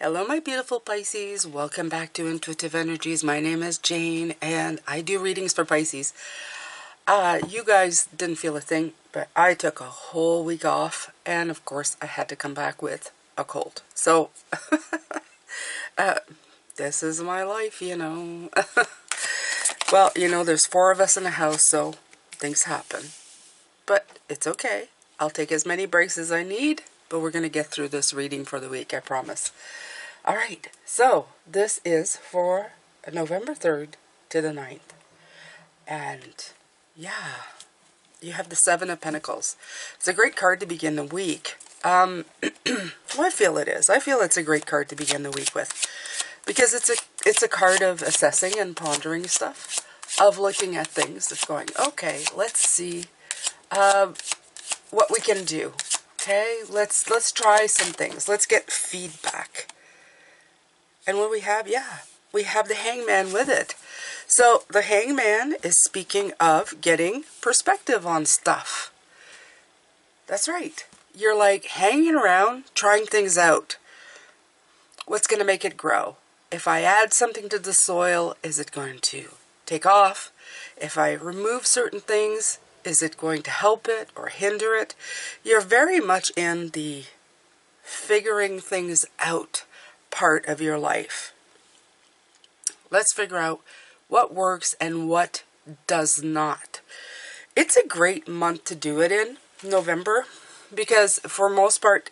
Hello, my beautiful Pisces. Welcome back to Intuitive Energies. My name is Jane, and I do readings for Pisces. Uh, you guys didn't feel a thing, but I took a whole week off, and of course, I had to come back with a cold. So, uh, this is my life, you know. well, you know, there's four of us in the house, so things happen. But it's okay. I'll take as many breaks as I need, but we're going to get through this reading for the week, I promise. All right, so this is for November 3rd to the 9th. And yeah, you have the Seven of Pentacles. It's a great card to begin the week. Um, well, I feel it is. I feel it's a great card to begin the week with. Because it's a, it's a card of assessing and pondering stuff. Of looking at things, of going, okay, let's see uh, what we can do. Okay, let's let's try some things. Let's get feedback. And what we have, yeah, we have the hangman with it. So the hangman is speaking of getting perspective on stuff. That's right. You're like hanging around, trying things out. What's going to make it grow? If I add something to the soil, is it going to take off? If I remove certain things, is it going to help it or hinder it? You're very much in the figuring things out part of your life. Let's figure out what works and what does not. It's a great month to do it in, November, because for most part,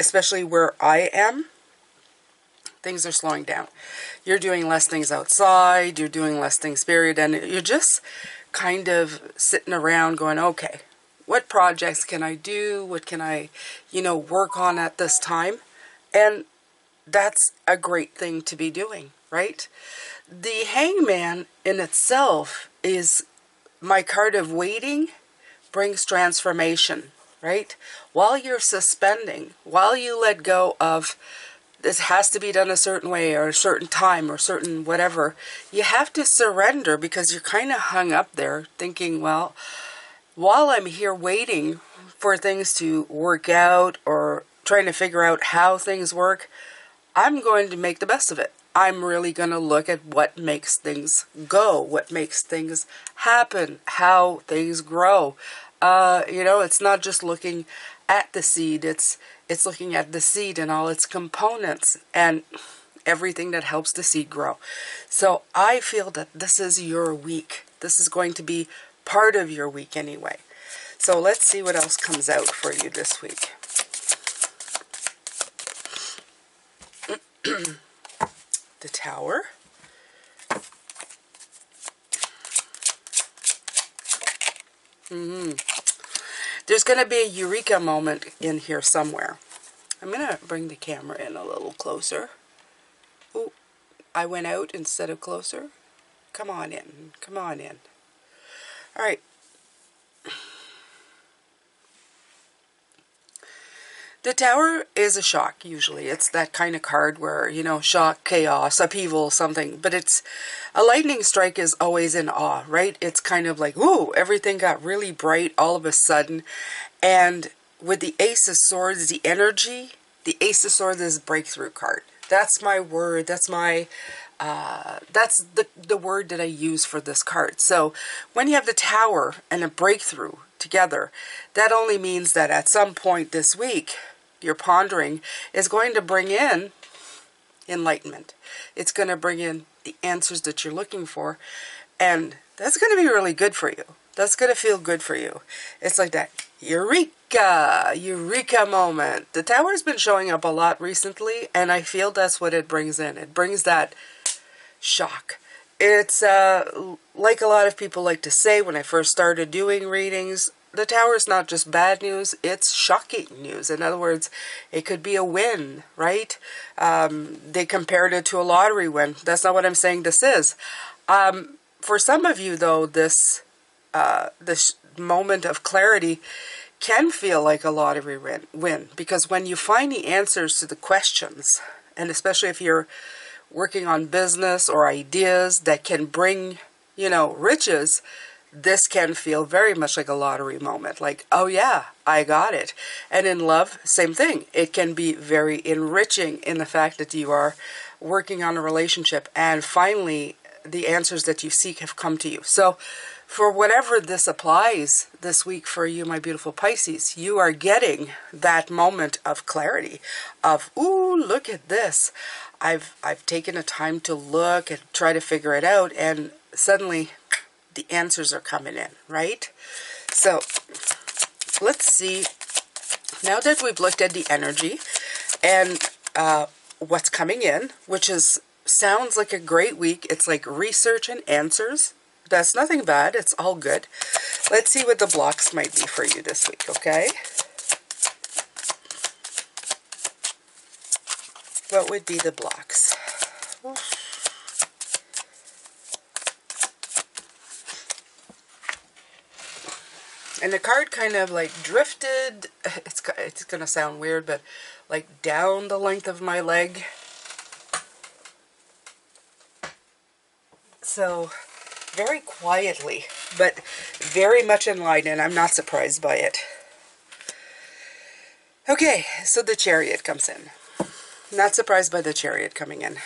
especially where I am, things are slowing down. You're doing less things outside, you're doing less things, period, and you're just kind of sitting around going, okay, what projects can I do? What can I, you know, work on at this time? And that's a great thing to be doing, right? The hangman in itself is my card of waiting brings transformation, right? While you're suspending, while you let go of this has to be done a certain way or a certain time or certain whatever, you have to surrender because you're kind of hung up there thinking, well, while I'm here waiting for things to work out or trying to figure out how things work, I'm going to make the best of it. I'm really going to look at what makes things go, what makes things happen, how things grow. Uh, you know, it's not just looking at the seed, it's it's looking at the seed and all its components and everything that helps the seed grow. So I feel that this is your week. This is going to be part of your week anyway. So let's see what else comes out for you this week. the tower. Mm-hmm. There's going to be a eureka moment in here somewhere. I'm going to bring the camera in a little closer. Oh, I went out instead of closer. Come on in. Come on in. All right. The tower is a shock, usually. It's that kind of card where, you know, shock, chaos, upheaval, something. But it's, a lightning strike is always in awe, right? It's kind of like, ooh, everything got really bright all of a sudden. And with the Ace of Swords, the energy, the Ace of Swords is breakthrough card. That's my word. That's my, uh, that's the, the word that I use for this card. So when you have the tower and a breakthrough together, that only means that at some point this week, you're pondering is going to bring in enlightenment. It's going to bring in the answers that you're looking for. And that's going to be really good for you. That's going to feel good for you. It's like that eureka, eureka moment. The tower's been showing up a lot recently, and I feel that's what it brings in. It brings that shock. It's uh, like a lot of people like to say when I first started doing readings, the tower is not just bad news, it's shocking news. In other words, it could be a win, right? Um, they compared it to a lottery win. That's not what I'm saying this is. Um, for some of you, though, this, uh, this moment of clarity can feel like a lottery win, win because when you find the answers to the questions, and especially if you're working on business or ideas that can bring, you know, riches, this can feel very much like a lottery moment. Like, oh yeah, I got it. And in love, same thing. It can be very enriching in the fact that you are working on a relationship and finally the answers that you seek have come to you. So, for whatever this applies this week for you, my beautiful Pisces, you are getting that moment of clarity of, ooh, look at this. I've I've taken a time to look and try to figure it out, and suddenly the answers are coming in, right? So let's see. Now that we've looked at the energy and uh, what's coming in, which is sounds like a great week. It's like research and answers. That's nothing bad. It's all good. Let's see what the blocks might be for you this week, okay? What would be the blocks? And the card kind of like drifted, it's, it's going to sound weird, but like down the length of my leg. So very quietly, but very much in line, and I'm not surprised by it. Okay, so the chariot comes in. Not surprised by the chariot coming in.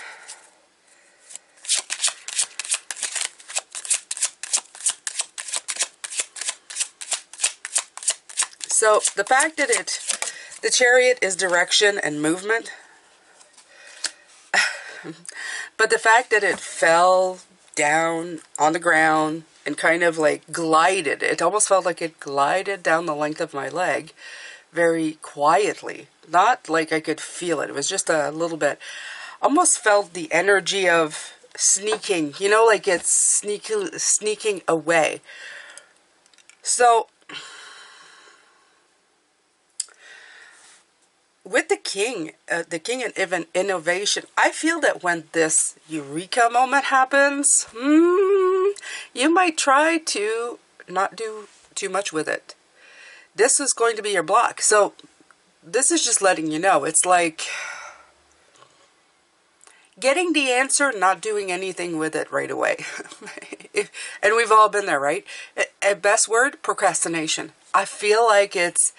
So the fact that it, the chariot is direction and movement, but the fact that it fell down on the ground and kind of like glided. It almost felt like it glided down the length of my leg very quietly. Not like I could feel it. It was just a little bit. Almost felt the energy of sneaking. You know, like it's sneaking sneaking away. So with the king, uh, the king and even innovation, I feel that when this eureka moment happens, mm, you might try to not do too much with it. This is going to be your block. So this is just letting you know. It's like getting the answer, not doing anything with it right away. and we've all been there, right? At best word, procrastination. I feel like it's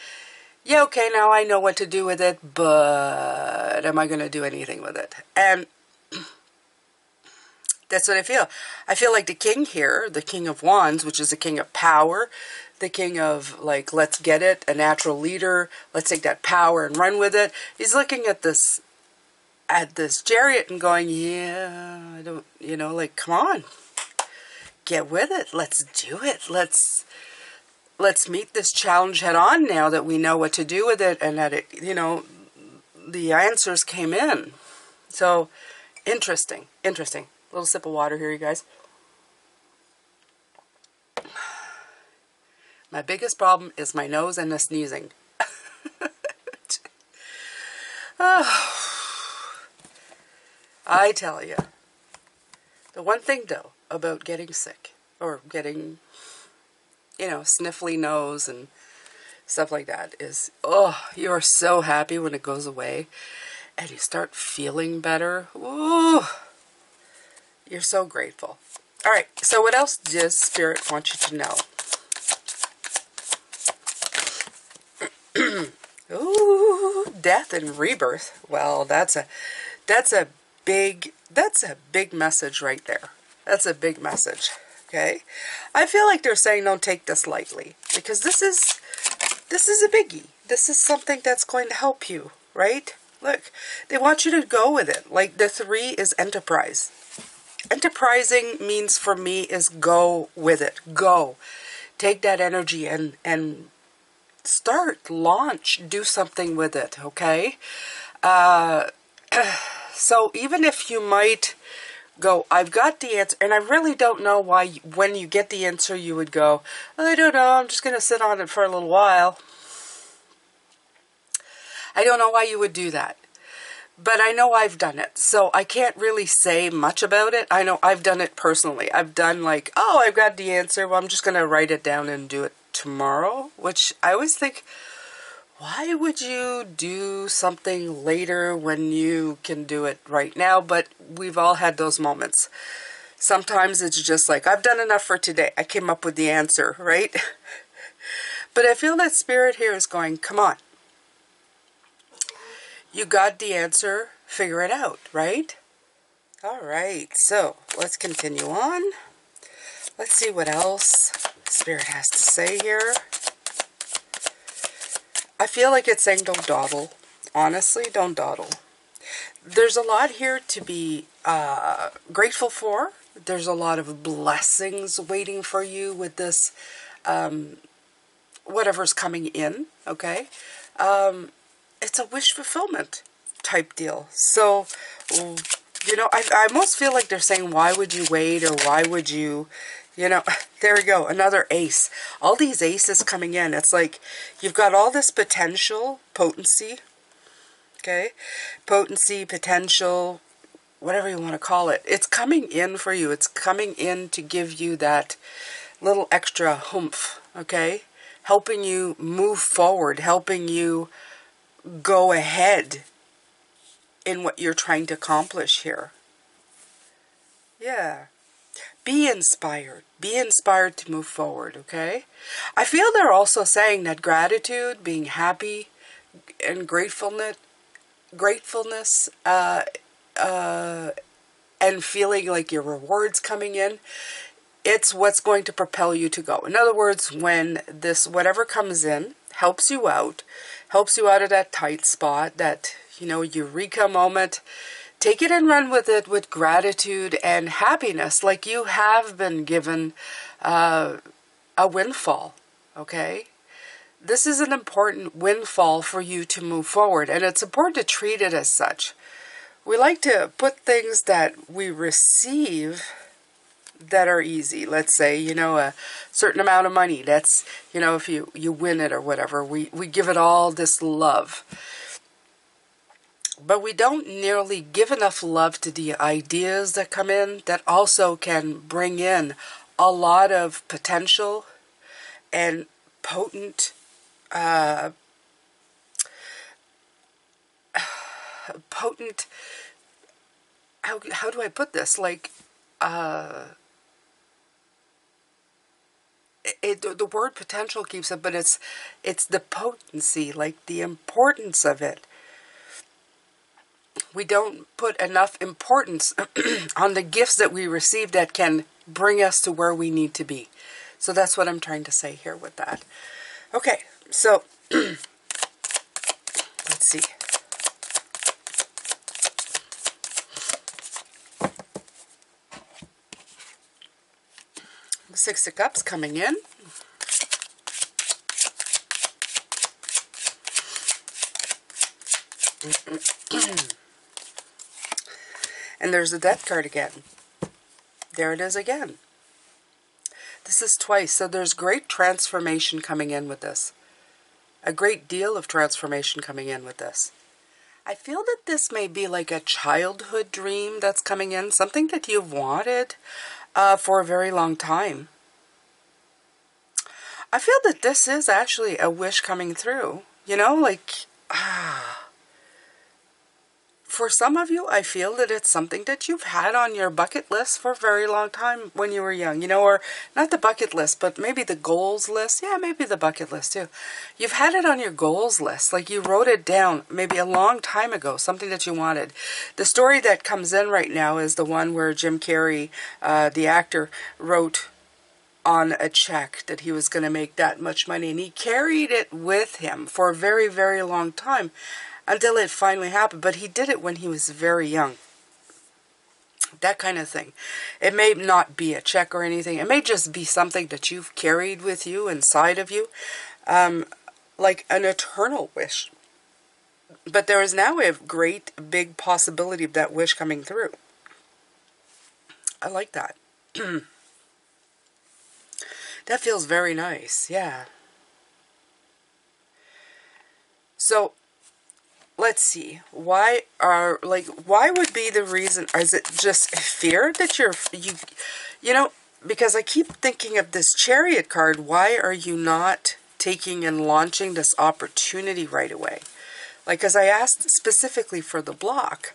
yeah, okay, now I know what to do with it, but am I going to do anything with it? And that's what I feel. I feel like the king here, the king of wands, which is the king of power, the king of like, let's get it, a natural leader, let's take that power and run with it. He's looking at this, at this chariot and going, yeah, I don't, you know, like, come on, get with it. Let's do it. Let's, let's meet this challenge head on now that we know what to do with it and that it, you know, the answers came in. So, interesting, interesting. Little sip of water here, you guys. My biggest problem is my nose and the sneezing. oh, I tell you. The one thing, though, about getting sick or getting you know, sniffly nose and stuff like that is, oh, you are so happy when it goes away and you start feeling better. Ooh, you're so grateful. All right, so what else does Spirit want you to know? Ooh, death and rebirth. Well, that's a that's a big that's a big message right there. That's a big message okay? I feel like they're saying don't take this lightly because this is this is a biggie. This is something that's going to help you, right? Look, they want you to go with it. Like the three is enterprise. Enterprising means for me is go with it. Go. Take that energy and and start, launch, do something with it, okay? Uh, so even if you might go, I've got the answer, and I really don't know why when you get the answer you would go, I don't know, I'm just going to sit on it for a little while. I don't know why you would do that. But I know I've done it, so I can't really say much about it. I know I've done it personally. I've done like, oh, I've got the answer, well, I'm just going to write it down and do it tomorrow, which I always think, why would you do something later when you can do it right now? But we've all had those moments. Sometimes it's just like, I've done enough for today. I came up with the answer, right? but I feel that spirit here is going, come on. You got the answer. Figure it out, right? All right. So let's continue on. Let's see what else Spirit has to say here. I feel like it's saying don't dawdle. Honestly, don't dawdle. There's a lot here to be uh, grateful for. There's a lot of blessings waiting for you with this, um, whatever's coming in, okay? Um, it's a wish fulfillment type deal. So, you know, I, I almost feel like they're saying, why would you wait or why would you, you know, there we go, another ace. All these aces coming in. It's like you've got all this potential, potency, okay? Potency, potential, whatever you want to call it. It's coming in for you. It's coming in to give you that little extra humph, okay? Helping you move forward, helping you go ahead in what you're trying to accomplish here. Yeah. Be inspired. Be inspired to move forward, okay? I feel they're also saying that gratitude, being happy, and gratefulness, gratefulness, uh, uh, and feeling like your rewards coming in, it's what's going to propel you to go. In other words, when this whatever comes in helps you out, helps you out of that tight spot, that you know eureka moment, Take it and run with it with gratitude and happiness, like you have been given uh, a windfall, okay? This is an important windfall for you to move forward, and it's important to treat it as such. We like to put things that we receive that are easy. Let's say, you know, a certain amount of money. That's, you know, if you, you win it or whatever, we, we give it all this love. But we don't nearly give enough love to the ideas that come in that also can bring in a lot of potential and potent uh, potent how, how do I put this? Like uh, it, the word potential keeps it but it's it's the potency like the importance of it we don't put enough importance on the gifts that we receive that can bring us to where we need to be. So that's what I'm trying to say here with that. Okay, so let's see. The Six of Cups coming in. And there's the death card again. There it is again. This is twice, so there's great transformation coming in with this. A great deal of transformation coming in with this. I feel that this may be like a childhood dream that's coming in, something that you've wanted uh, for a very long time. I feel that this is actually a wish coming through. You know, like, ah, for some of you, I feel that it's something that you've had on your bucket list for a very long time when you were young, you know, or not the bucket list, but maybe the goals list. Yeah, maybe the bucket list too. You've had it on your goals list, like you wrote it down maybe a long time ago, something that you wanted. The story that comes in right now is the one where Jim Carrey, uh, the actor, wrote on a check that he was going to make that much money, and he carried it with him for a very, very long time until it finally happened. But he did it when he was very young. That kind of thing. It may not be a check or anything. It may just be something that you've carried with you inside of you. Um, like an eternal wish. But there is now a great big possibility of that wish coming through. I like that. that feels very nice. Yeah. So let's see. Why are like why would be the reason is it just fear that you're you you know because i keep thinking of this chariot card. Why are you not taking and launching this opportunity right away? Like as i asked specifically for the block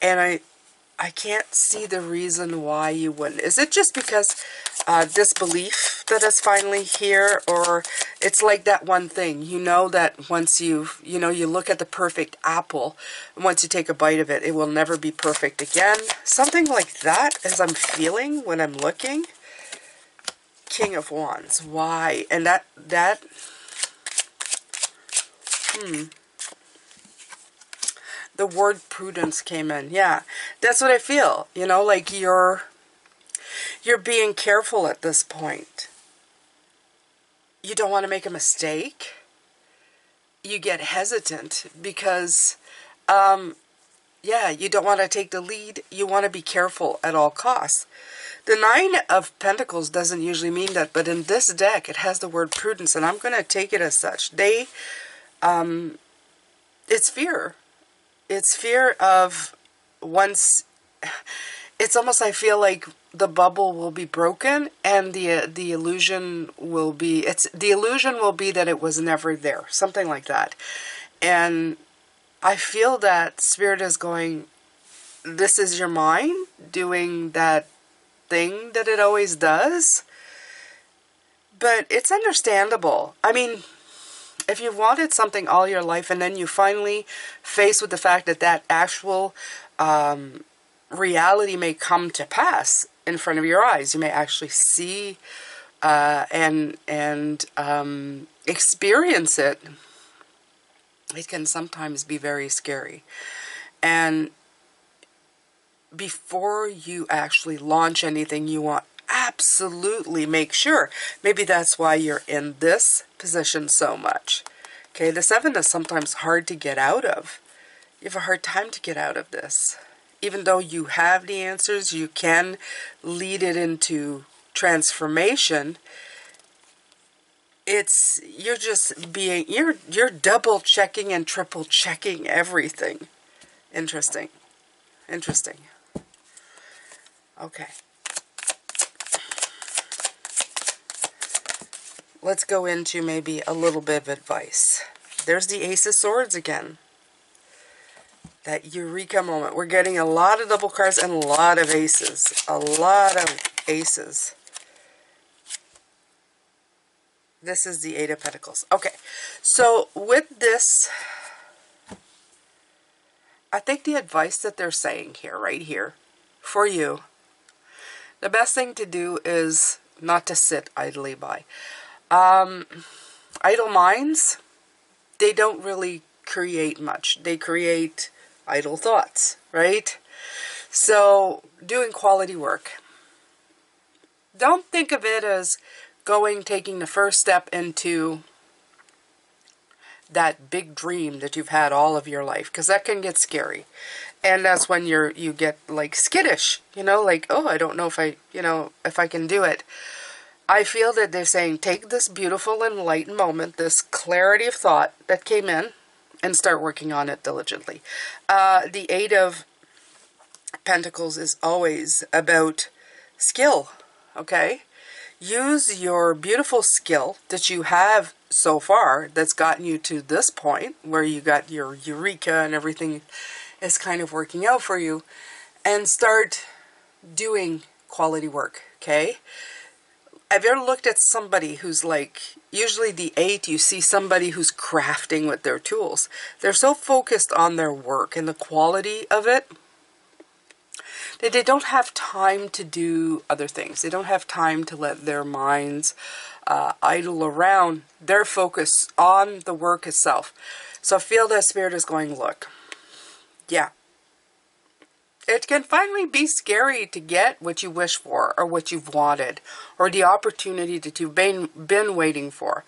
and i I can't see the reason why you wouldn't. Is it just because uh, disbelief that is finally here? Or it's like that one thing, you know that once you, you know, you look at the perfect apple, once you take a bite of it, it will never be perfect again. Something like that as I'm feeling when I'm looking. King of Wands. Why? And that, that, hmm the word prudence came in. Yeah, that's what I feel. You know, like you're you're being careful at this point. You don't want to make a mistake. You get hesitant because, um, yeah, you don't want to take the lead. You want to be careful at all costs. The Nine of Pentacles doesn't usually mean that, but in this deck, it has the word prudence, and I'm going to take it as such. They, um, it's fear it's fear of once it's almost I feel like the bubble will be broken and the the illusion will be it's the illusion will be that it was never there something like that. And I feel that spirit is going this is your mind doing that thing that it always does. But it's understandable. I mean if you've wanted something all your life and then you finally face with the fact that that actual um, reality may come to pass in front of your eyes, you may actually see uh, and and um, experience it. It can sometimes be very scary, and before you actually launch anything, you want absolutely make sure. Maybe that's why you're in this position so much. Okay, the seven is sometimes hard to get out of. You have a hard time to get out of this. Even though you have the answers, you can lead it into transformation. It's you're just being you're you're double checking and triple checking everything. Interesting. Interesting. Okay. Let's go into maybe a little bit of advice. There's the Ace of Swords again. That Eureka moment. We're getting a lot of double cards and a lot of aces. A lot of aces. This is the Eight of Pentacles. Okay, so with this, I think the advice that they're saying here, right here, for you, the best thing to do is not to sit idly by. Um, idle minds, they don't really create much. They create idle thoughts, right? So, doing quality work. Don't think of it as going, taking the first step into that big dream that you've had all of your life because that can get scary and that's when you're you get like skittish you know like oh i don't know if i you know if i can do it I feel that they're saying take this beautiful enlightened moment, this clarity of thought that came in, and start working on it diligently. Uh, the Eight of Pentacles is always about skill, okay? Use your beautiful skill that you have so far that's gotten you to this point where you got your eureka and everything is kind of working out for you and start doing quality work, okay? Have you ever looked at somebody who's like, usually the eight, you see somebody who's crafting with their tools. They're so focused on their work and the quality of it that they don't have time to do other things. They don't have time to let their minds uh, idle around. They're focused on the work itself. So I feel that Spirit is going, look, yeah, it can finally be scary to get what you wish for or what you've wanted or the opportunity that you've been, been waiting for.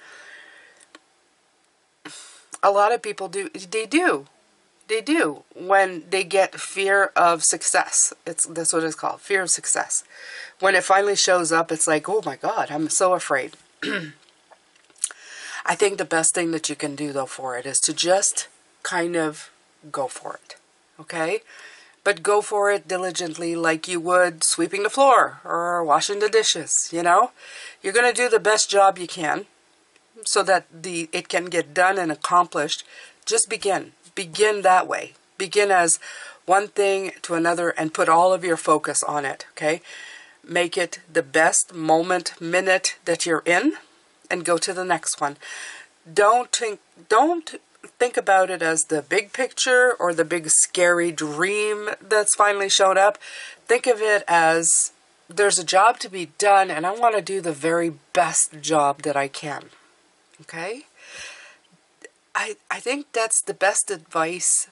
A lot of people do, they do. They do when they get fear of success. It's that's what it's called, fear of success. When it finally shows up, it's like, oh my God, I'm so afraid. I think the best thing that you can do though for it is to just kind of go for it. Okay? But go for it diligently like you would sweeping the floor or washing the dishes, you know? You're going to do the best job you can so that the it can get done and accomplished. Just begin. Begin that way. Begin as one thing to another and put all of your focus on it, okay? Make it the best moment, minute that you're in and go to the next one. Don't think, don't think about it as the big picture or the big scary dream that's finally shown up. Think of it as there's a job to be done and I want to do the very best job that I can. Okay? I, I think that's the best advice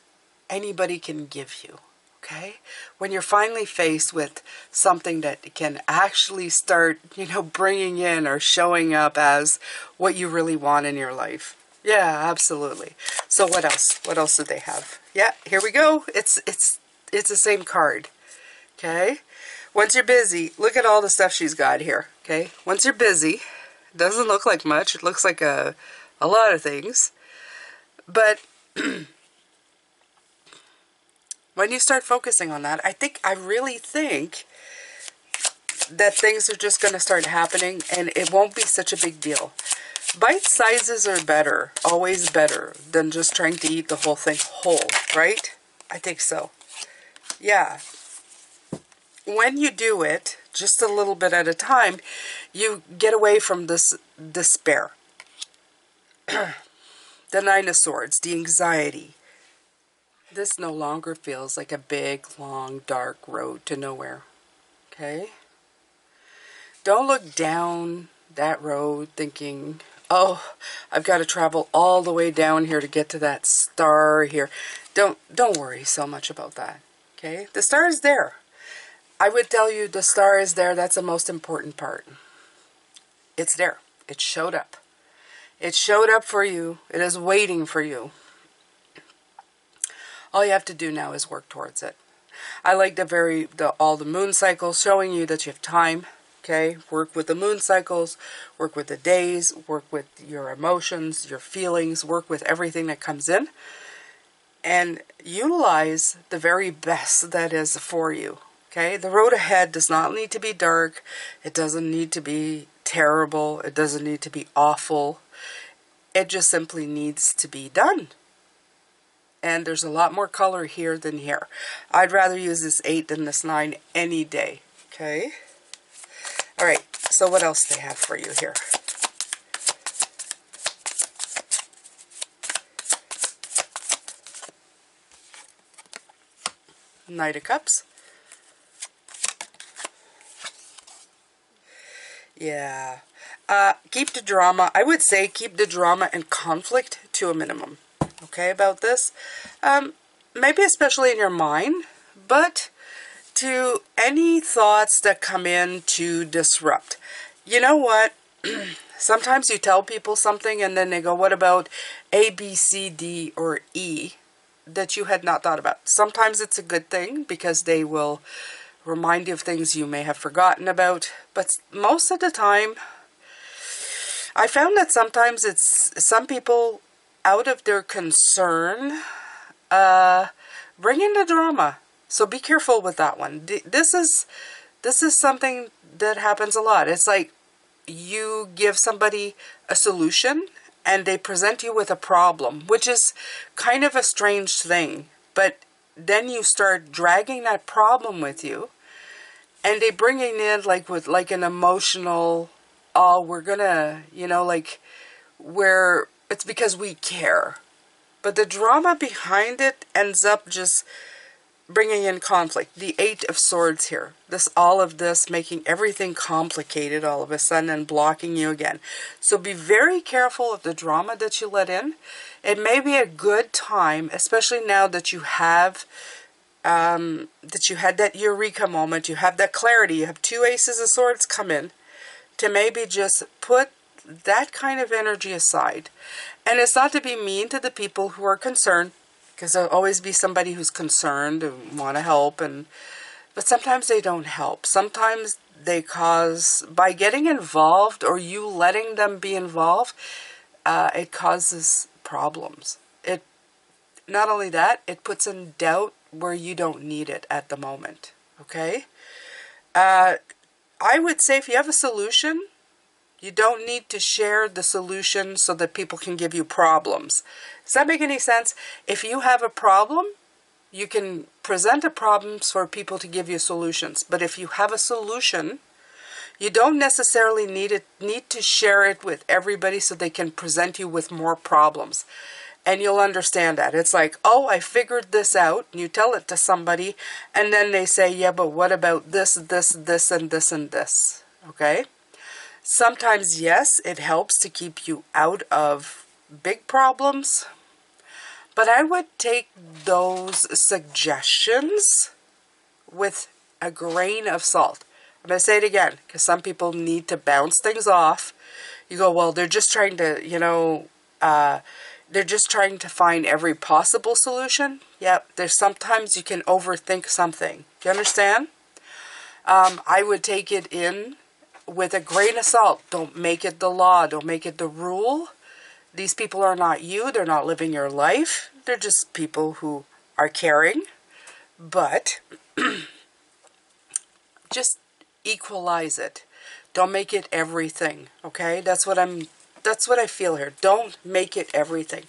anybody can give you. Okay? When you're finally faced with something that can actually start, you know, bringing in or showing up as what you really want in your life. Yeah, absolutely. So what else? What else do they have? Yeah, here we go. It's it's it's the same card. Okay? Once you're busy, look at all the stuff she's got here. Okay? Once you're busy, doesn't look like much. It looks like a a lot of things. But when you start focusing on that, I think, I really think that things are just going to start happening and it won't be such a big deal. Bite sizes are better, always better, than just trying to eat the whole thing whole, right? I think so. Yeah. When you do it, just a little bit at a time, you get away from this despair. the Nine of Swords, the anxiety, this no longer feels like a big, long, dark road to nowhere. Okay? Don't look down that road thinking, oh, I've got to travel all the way down here to get to that star here. Don't, don't worry so much about that. Okay? The star is there. I would tell you the star is there. That's the most important part. It's there. It showed up. It showed up for you. It is waiting for you. All you have to do now is work towards it. I like the very the all the moon cycles showing you that you have time. Okay, work with the moon cycles, work with the days, work with your emotions, your feelings, work with everything that comes in, and utilize the very best that is for you. Okay, the road ahead does not need to be dark. It doesn't need to be terrible. It doesn't need to be awful. It just simply needs to be done and there's a lot more color here than here. I'd rather use this 8 than this 9 any day. Okay? Alright, so what else they have for you here? Knight of Cups. Yeah. Uh, keep the drama. I would say keep the drama and conflict to a minimum okay, about this. Um, maybe especially in your mind, but to any thoughts that come in to disrupt. You know what? Sometimes you tell people something and then they go, what about A, B, C, D, or E that you had not thought about? Sometimes it's a good thing because they will remind you of things you may have forgotten about. But most of the time, I found that sometimes it's some people out of their concern, uh, bring in the drama. So be careful with that one. This is this is something that happens a lot. It's like you give somebody a solution and they present you with a problem, which is kind of a strange thing. But then you start dragging that problem with you and they bring it in like with like an emotional oh we're gonna you know like where it's because we care. But the drama behind it ends up just bringing in conflict. The Eight of Swords here. This, all of this making everything complicated all of a sudden and blocking you again. So be very careful of the drama that you let in. It may be a good time, especially now that you have um, that you had that eureka moment, you have that clarity, you have two aces of swords come in, to maybe just put that kind of energy aside. And it's not to be mean to the people who are concerned, because there'll always be somebody who's concerned and want to help, and but sometimes they don't help. Sometimes they cause, by getting involved or you letting them be involved, uh, it causes problems. It Not only that, it puts in doubt where you don't need it at the moment. Okay? Uh, I would say if you have a solution, you don't need to share the solution so that people can give you problems. Does that make any sense? If you have a problem, You can present a problem for people to give you solutions. But if you have a solution, you don't necessarily need it need to share it with everybody so they can present you with more problems. And you'll understand that. It's like, oh, I figured this out. And you tell it to somebody, and then they say, yeah, but what about this, this, this, and this, and this? Okay? Sometimes, yes, it helps to keep you out of big problems, but I would take those suggestions with a grain of salt. I'm going to say it again because some people need to bounce things off. You go, well, they're just trying to, you know, uh, they're just trying to find every possible solution. Yep, there's sometimes you can overthink something. Do you understand? Um, I would take it in with a grain of salt. Don't make it the law. Don't make it the rule. These people are not you. They're not living your life. They're just people who are caring. But just equalize it. Don't make it everything. Okay? That's what I'm that's what I feel here. Don't make it everything.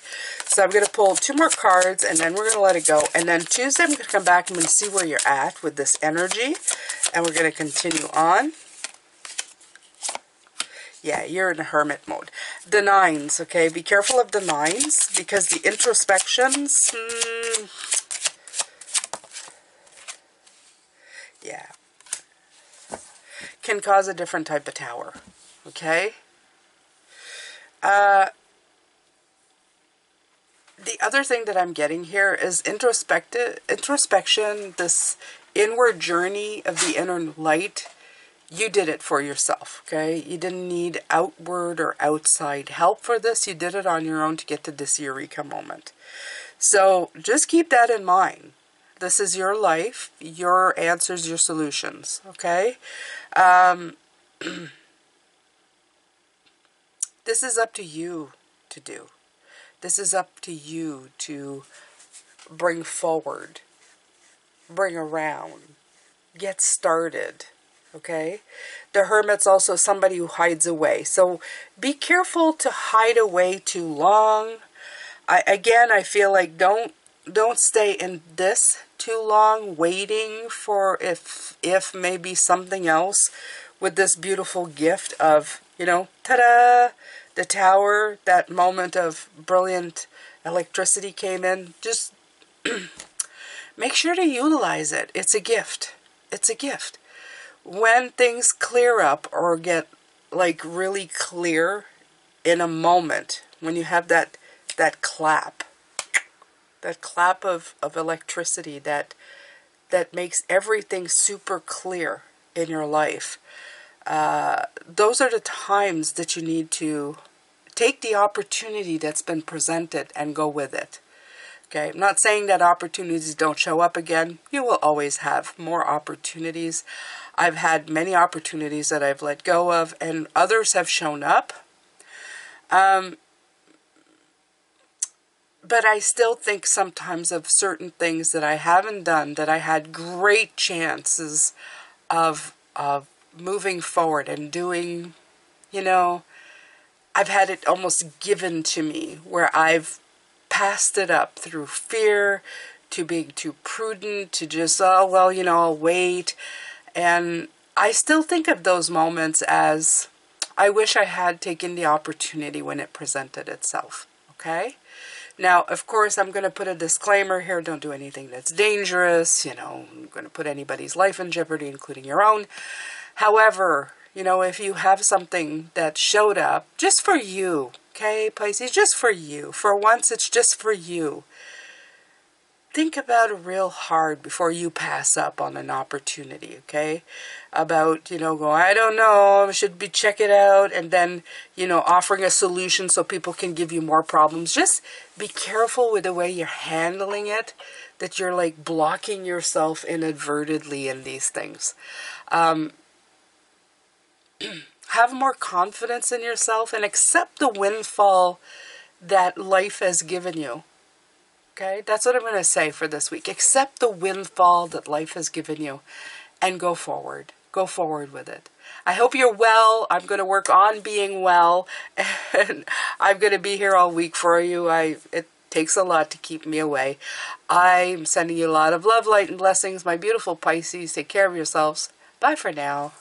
So I'm going to pull two more cards and then we're going to let it go. And then Tuesday I'm going to come back and see where you're at with this energy. And we're going to continue on. Yeah, you're in a hermit mode. The nines, okay? Be careful of the nines because the introspections... Hmm, yeah. Can cause a different type of tower, okay? Uh, the other thing that I'm getting here is introspective introspection, this inward journey of the inner light you did it for yourself, okay? You didn't need outward or outside help for this. You did it on your own to get to this eureka moment. So just keep that in mind. This is your life, your answers, your solutions, okay? Um, this is up to you to do. This is up to you to bring forward, bring around, get started okay? The hermit's also somebody who hides away. So be careful to hide away too long. I, again, I feel like don't don't stay in this too long waiting for if if maybe something else with this beautiful gift of, you know, ta-da, the tower, that moment of brilliant electricity came in. Just make sure to utilize it. It's a gift. It's a gift when things clear up or get like really clear in a moment, when you have that that clap, that clap of, of electricity that that makes everything super clear in your life. Uh, those are the times that you need to take the opportunity that's been presented and go with it. Okay, I'm not saying that opportunities don't show up again. You will always have more opportunities. I've had many opportunities that I've let go of, and others have shown up. Um, but I still think sometimes of certain things that I haven't done that I had great chances of of moving forward and doing, you know, I've had it almost given to me where I've passed it up through fear, to being too prudent, to just, oh, well, you know, I'll wait. And I still think of those moments as I wish I had taken the opportunity when it presented itself. Okay? Now, of course, I'm going to put a disclaimer here. Don't do anything that's dangerous. You know, I'm going to put anybody's life in jeopardy, including your own. However, you know, if you have something that showed up just for you, okay, Pisces, just for you. For once, it's just for you. Think about it real hard before you pass up on an opportunity, okay? About, you know, going, I don't know, I should be check it out, and then, you know, offering a solution so people can give you more problems. Just be careful with the way you're handling it, that you're like blocking yourself inadvertently in these things. Um, have more confidence in yourself and accept the windfall that life has given you. Okay, that's what I'm going to say for this week. Accept the windfall that life has given you and go forward. Go forward with it. I hope you're well. I'm going to work on being well and I'm going to be here all week for you. I it takes a lot to keep me away. I'm sending you a lot of love, light, and blessings, my beautiful Pisces. Take care of yourselves. Bye for now.